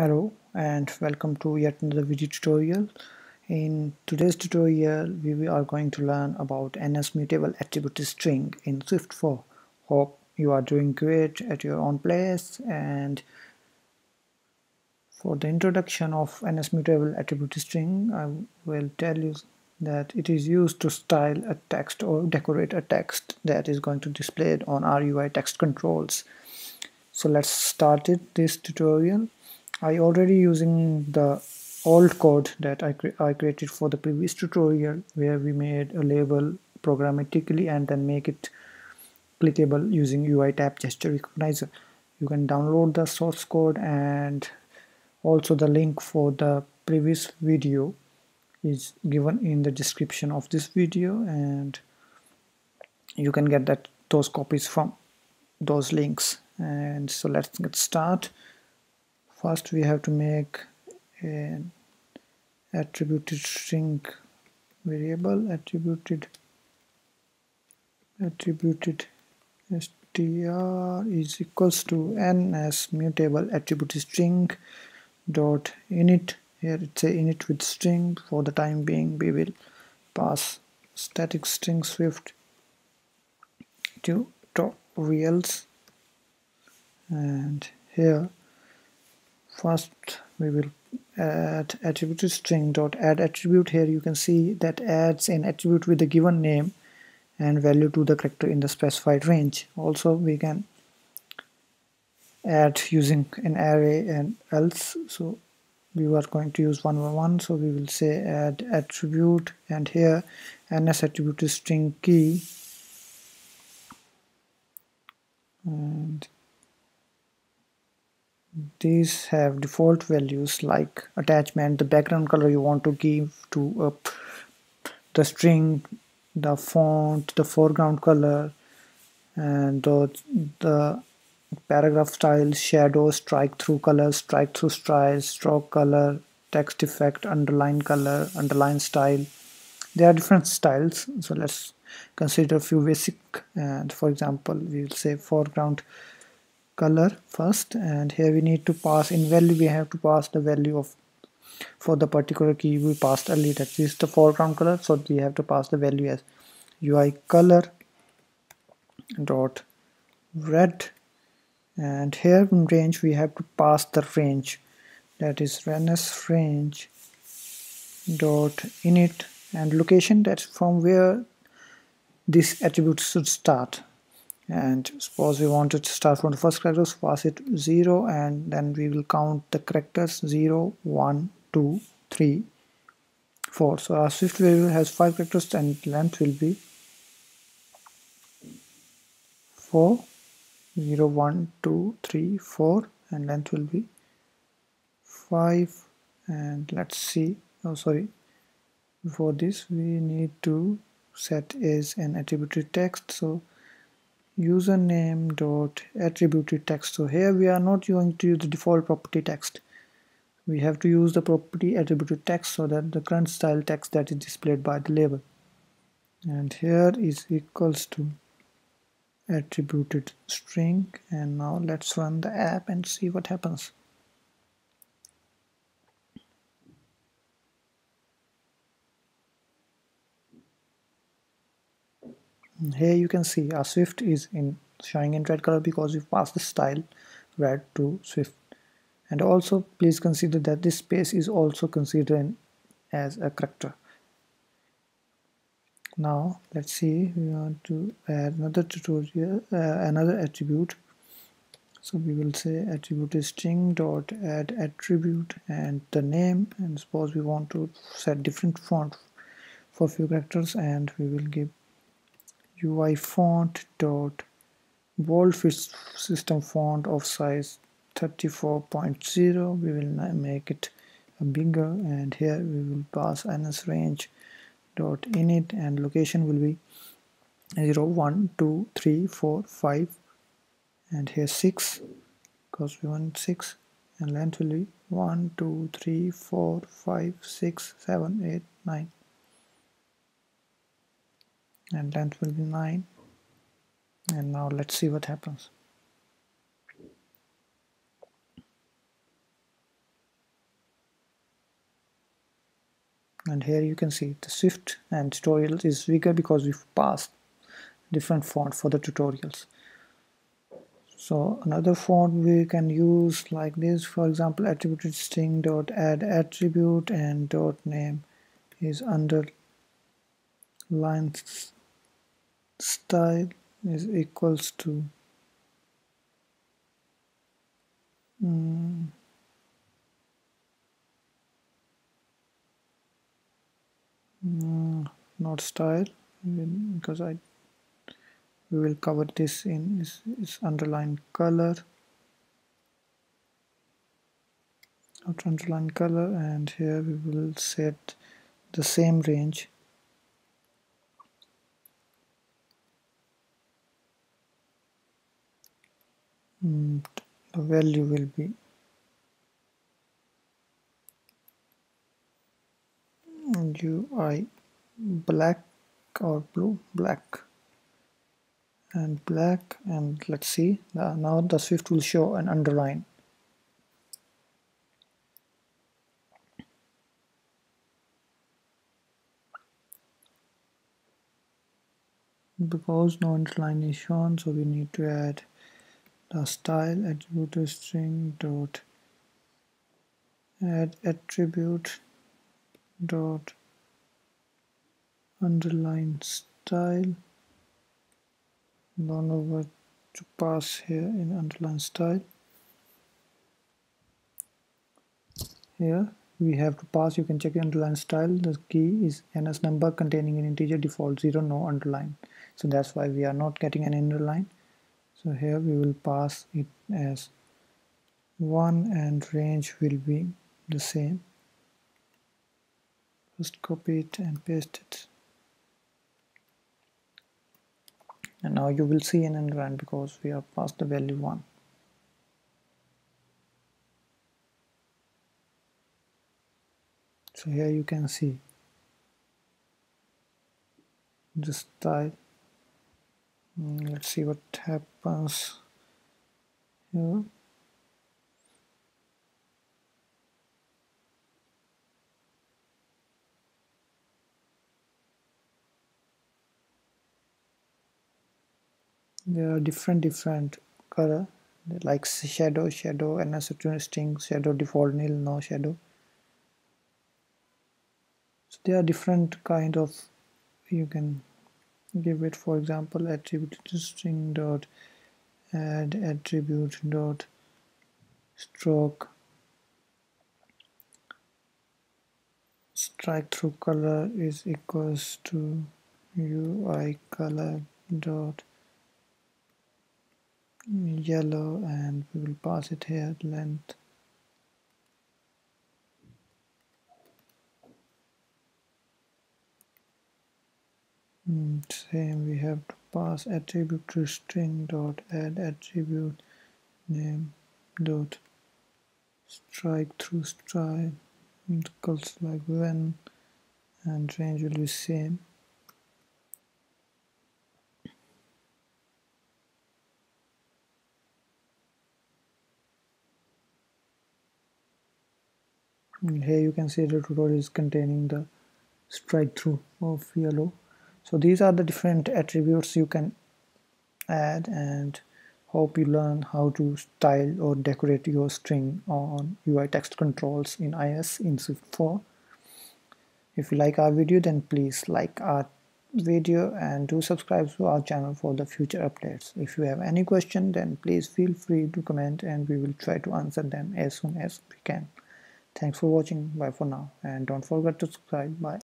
Hello and welcome to yet another video tutorial. In today's tutorial we are going to learn about NSMutableAttributedString in Swift 4. Hope you are doing great at your own place and for the introduction of NSMutableAttributedString I will tell you that it is used to style a text or decorate a text that is going to display it on RUI text controls. So let's start it this tutorial I already using the old code that I, cre I created for the previous tutorial where we made a label programmatically and then make it clickable using UI tap gesture recognizer. You can download the source code and also the link for the previous video is given in the description of this video and you can get that those copies from those links and so let's get started first we have to make an attributed string variable attributed attributed str is equals to NSMutableAttributedString dot init. Here it's a init with string. For the time being we will pass static string swift to tutorials and here first we will add attribute string dot add attribute. Here you can see that adds an attribute with a given name and value to the character in the specified range. Also we can add using an array and else. So we are going to use one by one. So we will say add attribute and here NSAttributedStringKey. And these have default values like attachment the background color you want to give to uh, the string the font the foreground color and the, the paragraph style shadow strike through color strike through style stroke color text effect underline color underline style. There are different styles so let's consider a few basic and for example we will say foreground color first and here we need to pass in value we have to pass the value of for the particular key we passed earlier that is the foreground color so we have to pass the value as UI color dot red. And here in range we have to pass the range. That is NSRange dot init and location. That's from where this attribute should start and suppose we want to start from the first characters pass it 0 and then we will count the characters 0 1 2 3 4 so our swift variable has 5 characters and length will be 4 0 1 2 3 4 and length will be 5 and let's see oh sorry. Before this we need to set is an attributed text. So username dot attributed text. So here we are not going to use the default property text. We have to use the property attributed text so that the current style text that is displayed by the label. And here is equals to attributed string. And now let's run the app and see what happens here you can see our swift is in showing in red color because we've passed the style red to swift. And also please consider that this space is also considered as a character. Now let's see we want to add another tutorial uh, another attribute. So we will say attribute is string dot add attribute and the name. And suppose we want to set different font for few characters and we will give UI font dot boldface system font of size 34.0 we will make it bigger and here we will pass NSRange dot init and location will be 0 1 2 3 4 5 and here 6 because we want 6 and length will be 1 2 3 4 5 6 7 8 9 and length will be 9 and now let's see what happens. And here you can see the Swift and tutorial is bigger because we've passed different font for the tutorials. So another font we can use like this for example attributed string dot add attribute and dot name is under lines style is equals to mm, not style because I we will cover this in is, is underline color. Not underline color and here we will set the same range and the value will be. UI black or blue? Black. And black and let's see. Now the Swift will show an underline. Because no underline is shown so we need to add the style attribute string dot add attribute dot underline style. Know what to pass here in underline style. Here we have to pass. You can check underline style. The key is ns number containing an integer default zero no underline. So that's why we are not getting an underline so here we will pass it as 1 and range will be the same. Just copy it and paste it. And now you will see an underline because we have passed the value 1 so here you can see style. mm, Mm, let's see what happens. Here there are different different color. Like shadow shadow and a certain string shadow default nil no shadow. So there are different kind of you can give it for example attribute string dot add attribute dot stroke strike through color is equals to ui color dot yellow and we will pass it here length same we have to pass attribute to string dot add attribute name dot strike through strike equals like when and range will be same. And here you can see the tutorial is containing the strike through of yellow so these are the different attributes you can add and hope you learn how to style or decorate your string on UI text controls in iOS in Swift 4 if you like our video then please like our video and do subscribe to our channel for the future updates if you have any question then please feel free to comment and we will try to answer them as soon as we can Thanks for watching. Bye for now. And don't forget to subscribe. Bye.